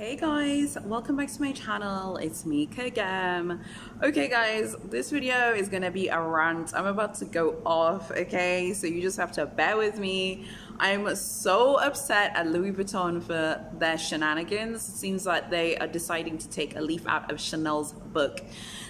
Hey guys, welcome back to my channel. It's me Kagam. Okay guys, this video is gonna be a rant. I'm about to go off, okay? So you just have to bear with me. I'm so upset at Louis Vuitton for their shenanigans. It seems like they are deciding to take a leaf out of Chanel's book.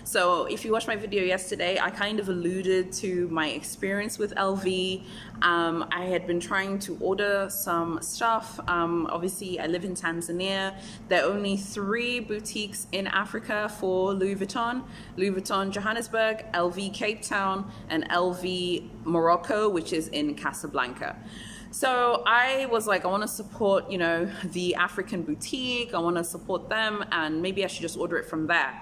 So if you watched my video yesterday, I kind of alluded to my experience with LV. Um, I had been trying to order some stuff. Um, obviously, I live in Tanzania. There are only three boutiques in Africa for Louis Vuitton. Louis Vuitton Johannesburg, LV Cape Town, and LV Morocco, which is in Casablanca. So I was like, I want to support, you know, the African boutique. I want to support them, and maybe I should just order it from there.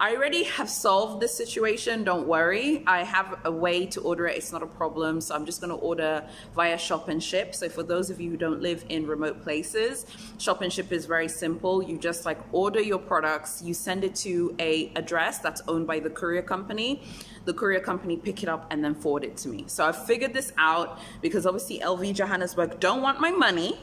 I already have solved this situation. Don't worry. I have a way to order it. It's not a problem. So I'm just going to order via shop and ship. So for those of you who don't live in remote places, shop and ship is very simple. You just like order your products, you send it to a address that's owned by the courier company. The courier company pick it up and then forward it to me. So I figured this out because obviously LV Johannesburg don't want my money.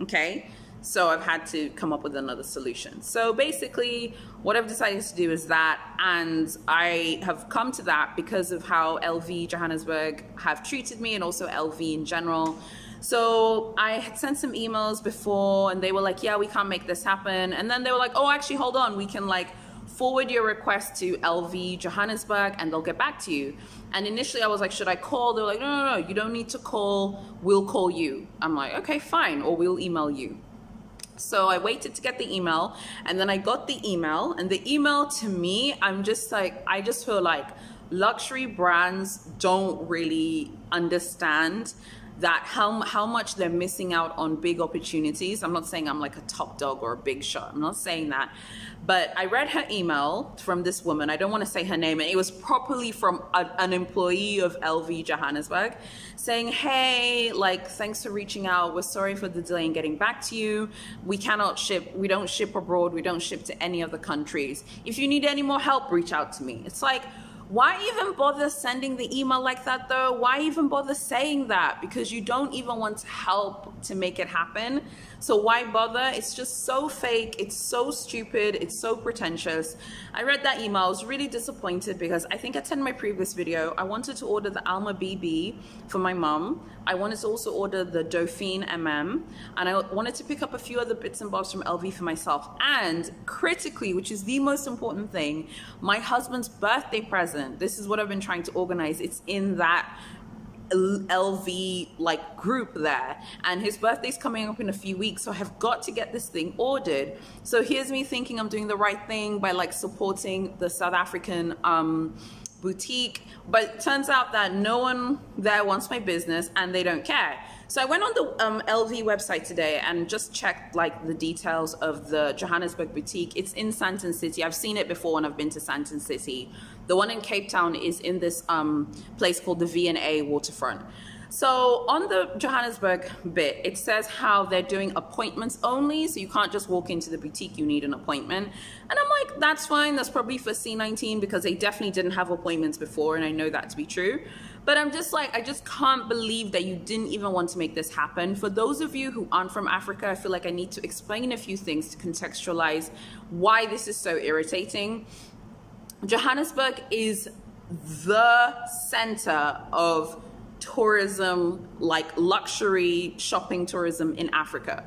Okay. So I've had to come up with another solution. So basically, what I've decided to do is that, and I have come to that because of how LV Johannesburg have treated me and also LV in general. So I had sent some emails before and they were like, yeah, we can't make this happen. And then they were like, oh, actually, hold on, we can like forward your request to LV Johannesburg and they'll get back to you. And initially I was like, should I call? They're like, no, no, no, you don't need to call. We'll call you. I'm like, okay, fine. Or we'll email you. So I waited to get the email and then I got the email and the email to me, I'm just like, I just feel like luxury brands don't really understand that how, how much they're missing out on big opportunities. I'm not saying I'm like a top dog or a big shot. I'm not saying that. But I read her email from this woman. I don't want to say her name. And it was properly from a, an employee of LV Johannesburg saying, hey, like, thanks for reaching out. We're sorry for the delay in getting back to you. We cannot ship. We don't ship abroad. We don't ship to any other countries. If you need any more help, reach out to me. It's like, why even bother sending the email like that though? Why even bother saying that? Because you don't even want to help to make it happen. So why bother? It's just so fake. It's so stupid. It's so pretentious. I read that email. I was really disappointed because I think I said in my previous video, I wanted to order the Alma BB for my mom. I wanted to also order the Dauphine MM and I wanted to pick up a few other bits and bobs from LV for myself. And critically, which is the most important thing, my husband's birthday present. This is what I've been trying to organize. It's in that LV like group there and his birthday's coming up in a few weeks so I have got to get this thing ordered so here's me thinking I'm doing the right thing by like supporting the South African um, boutique but turns out that no one there wants my business and they don't care so I went on the um, LV website today and just checked like the details of the Johannesburg boutique. It's in Sandton City. I've seen it before when I've been to Sandton City. The one in Cape Town is in this um, place called the V&A Waterfront. So on the Johannesburg bit, it says how they're doing appointments only. So you can't just walk into the boutique, you need an appointment. And I'm like, that's fine. That's probably for C19 because they definitely didn't have appointments before. And I know that to be true. But I'm just like, I just can't believe that you didn't even want to make this happen. For those of you who aren't from Africa, I feel like I need to explain a few things to contextualize why this is so irritating. Johannesburg is the center of tourism, like luxury shopping tourism in Africa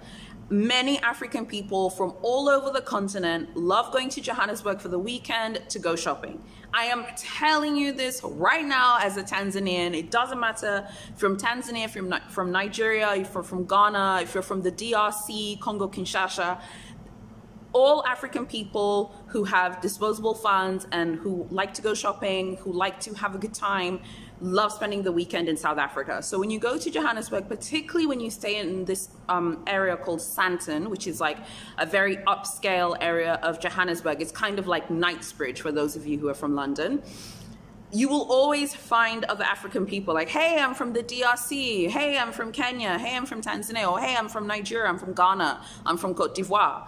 many African people from all over the continent love going to Johannesburg for the weekend to go shopping. I am telling you this right now as a Tanzanian. It doesn't matter from Tanzania, from, from Nigeria, if you're from Ghana, if you're from the DRC, Congo Kinshasa, all African people who have disposable funds and who like to go shopping, who like to have a good time, love spending the weekend in South Africa. So when you go to Johannesburg, particularly when you stay in this um, area called Sandton, which is like a very upscale area of Johannesburg, it's kind of like Knightsbridge for those of you who are from London. You will always find other African people like, hey, I'm from the DRC. Hey, I'm from Kenya. Hey, I'm from Tanzania. Or hey, I'm from Nigeria. I'm from Ghana. I'm from Cote d'Ivoire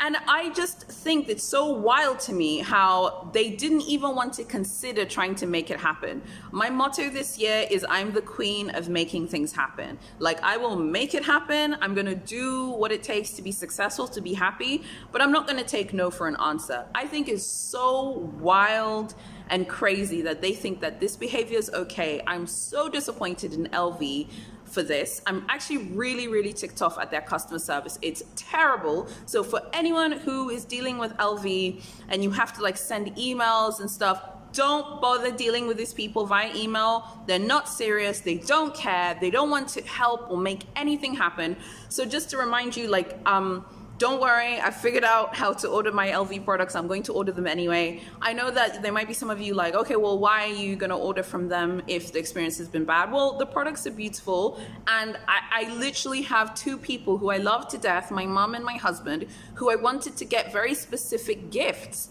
and I just think it's so wild to me how they didn't even want to consider trying to make it happen. My motto this year is I'm the queen of making things happen. Like I will make it happen. I'm going to do what it takes to be successful, to be happy, but I'm not going to take no for an answer. I think it's so wild and crazy that they think that this behavior is okay. I'm so disappointed in LV for this. I'm actually really, really ticked off at their customer service. It's terrible. So for anyone who is dealing with LV and you have to like send emails and stuff, don't bother dealing with these people via email. They're not serious. They don't care. They don't want to help or make anything happen. So just to remind you, like, um, don't worry, I figured out how to order my LV products. I'm going to order them anyway. I know that there might be some of you like, okay, well, why are you going to order from them if the experience has been bad? Well, the products are beautiful. And I, I literally have two people who I love to death, my mom and my husband, who I wanted to get very specific gifts.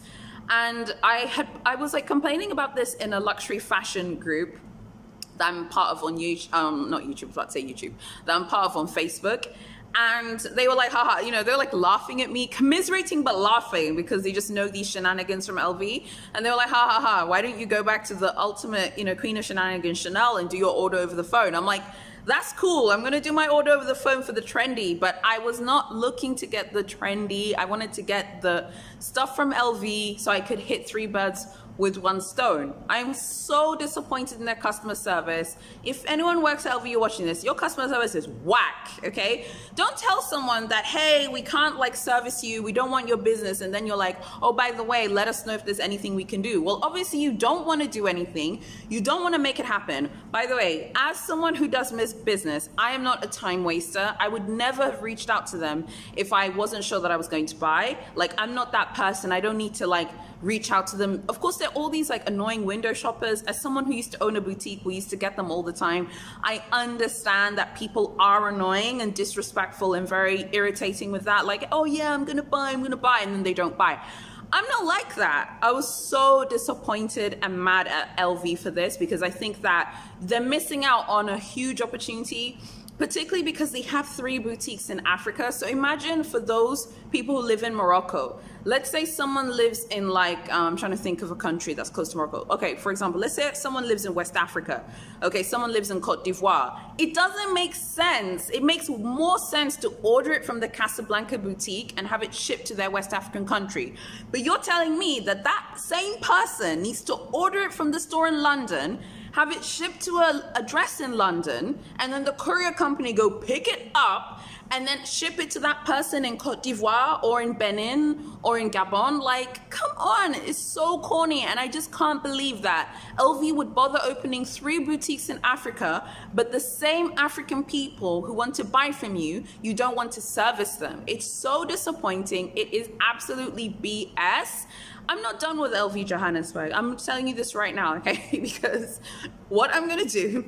And I had, I was like complaining about this in a luxury fashion group that I'm part of on YouTube, um, not YouTube, let's say YouTube, that I'm part of on Facebook and they were like, haha, you know, they're like laughing at me, commiserating but laughing because they just know these shenanigans from LV. And they were like, ha ha ha, why don't you go back to the ultimate, you know, queen of shenanigans, Chanel, and do your order over the phone? I'm like, that's cool. I'm gonna do my order over the phone for the trendy, but I was not looking to get the trendy. I wanted to get the stuff from LV so I could hit three birds with one stone. I'm so disappointed in their customer service. If anyone works at LV, you're watching this, your customer service is whack, okay? Don't tell someone that, hey, we can't like service you, we don't want your business, and then you're like, oh, by the way, let us know if there's anything we can do. Well, obviously you don't wanna do anything, you don't wanna make it happen. By the way, as someone who does miss business, I am not a time waster. I would never have reached out to them if I wasn't sure that I was going to buy. Like, I'm not that person. I don't need to like reach out to them. Of course, there are all these like annoying window shoppers. As someone who used to own a boutique, we used to get them all the time. I understand that people are annoying and disrespectful and very irritating with that. Like, oh yeah, I'm gonna buy, I'm gonna buy, and then they don't buy. I'm not like that. I was so disappointed and mad at LV for this because I think that they're missing out on a huge opportunity particularly because they have three boutiques in Africa. So imagine for those people who live in Morocco, let's say someone lives in like, um, I'm trying to think of a country that's close to Morocco. Okay, for example, let's say someone lives in West Africa. Okay, someone lives in Cote d'Ivoire. It doesn't make sense. It makes more sense to order it from the Casablanca boutique and have it shipped to their West African country. But you're telling me that that same person needs to order it from the store in London have it shipped to a address in London, and then the courier company go pick it up and then ship it to that person in Cote d'Ivoire or in Benin or in Gabon. Like, come on, it's so corny. And I just can't believe that LV would bother opening three boutiques in Africa, but the same African people who want to buy from you, you don't want to service them. It's so disappointing. It is absolutely BS. I'm not done with LV Johannesburg. I'm telling you this right now, okay? because what I'm gonna do,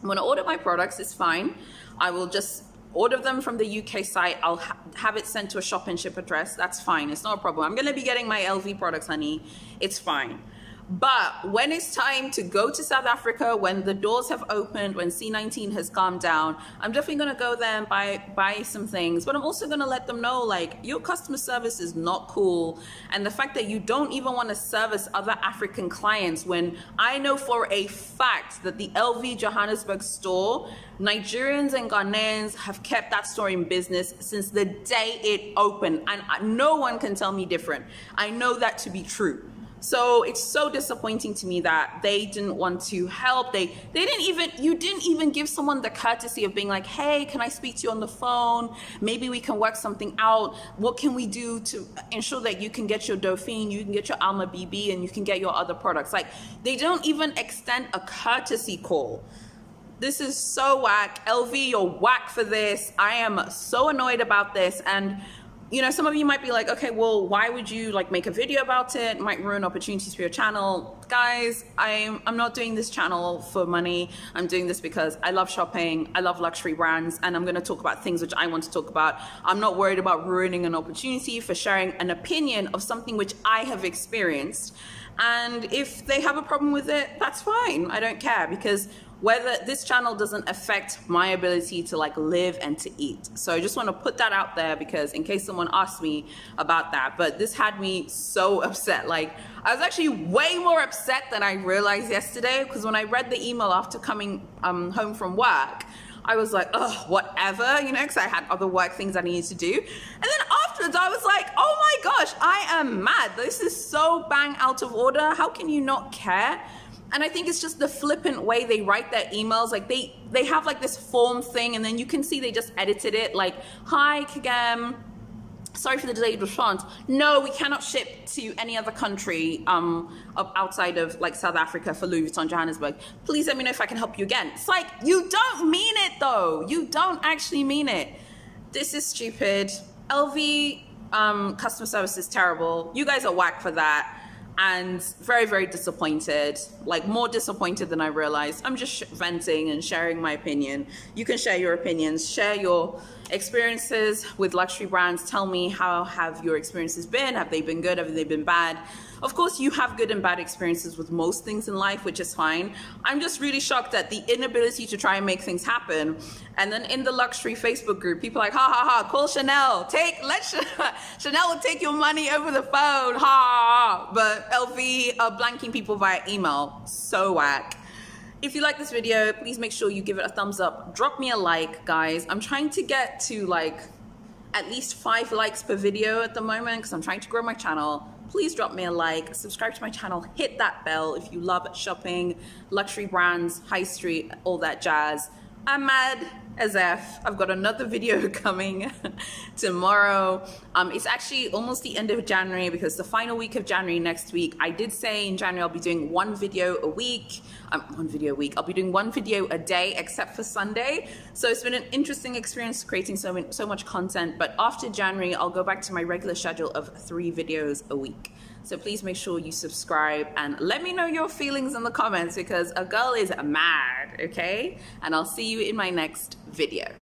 I'm gonna order my products, it's fine. I will just order them from the UK site. I'll ha have it sent to a shop and ship address. That's fine, it's not a problem. I'm gonna be getting my LV products, honey. It's fine. But when it's time to go to South Africa, when the doors have opened, when C19 has calmed down, I'm definitely going to go there and buy, buy some things. But I'm also going to let them know, like, your customer service is not cool. And the fact that you don't even want to service other African clients when I know for a fact that the LV Johannesburg store, Nigerians and Ghanaians have kept that store in business since the day it opened. And no one can tell me different. I know that to be true. So it's so disappointing to me that they didn't want to help. They they didn't even you didn't even give someone the courtesy of being like, "Hey, can I speak to you on the phone? Maybe we can work something out. What can we do to ensure that you can get your Dauphine, you can get your Alma BB and you can get your other products?" Like they don't even extend a courtesy call. This is so whack. LV, you're whack for this. I am so annoyed about this and you know, some of you might be like, okay, well, why would you like make a video about it? it might ruin opportunities for your channel. Guys, I'm, I'm not doing this channel for money. I'm doing this because I love shopping. I love luxury brands and I'm going to talk about things which I want to talk about. I'm not worried about ruining an opportunity for sharing an opinion of something which I have experienced. And if they have a problem with it, that's fine. I don't care because whether this channel doesn't affect my ability to like live and to eat. So I just want to put that out there because in case someone asks me about that, but this had me so upset. Like I was actually way more upset than I realized yesterday because when I read the email after coming um, home from work, I was like, oh, whatever, you know, because I had other work things I needed to do. And then afterwards, I was like, oh my gosh, I am mad. This is so bang out of order. How can you not care? And I think it's just the flippant way they write their emails. Like they they have like this form thing, and then you can see they just edited it. Like, hi Kagem, sorry for the delayed response. No, we cannot ship to any other country um, outside of like South Africa for Louis Vuitton Johannesburg. Please let me know if I can help you again. It's like you don't mean it though. You don't actually mean it. This is stupid. LV um, customer service is terrible. You guys are whack for that and very, very disappointed, like more disappointed than I realized. I'm just venting and sharing my opinion. You can share your opinions, share your experiences with luxury brands. Tell me how have your experiences been? Have they been good? Have they been bad? Of course, you have good and bad experiences with most things in life, which is fine. I'm just really shocked at the inability to try and make things happen. And then in the luxury Facebook group, people like, ha ha ha, call Chanel. Take, let Chanel will take your money over the phone. Ha, ha. But LV are blanking people via email. So whack. If you like this video, please make sure you give it a thumbs up. Drop me a like, guys. I'm trying to get to like at least five likes per video at the moment because I'm trying to grow my channel please drop me a like, subscribe to my channel, hit that bell if you love shopping, luxury brands, high street, all that jazz. I'm mad as F. I've got another video coming tomorrow. Um, it's actually almost the end of January because the final week of January next week. I did say in January I'll be doing one video a week. Um, one video a week. I'll be doing one video a day except for Sunday. So it's been an interesting experience creating so, so much content. But after January, I'll go back to my regular schedule of three videos a week. So please make sure you subscribe and let me know your feelings in the comments because a girl is mad, okay? And I'll see you in my next video.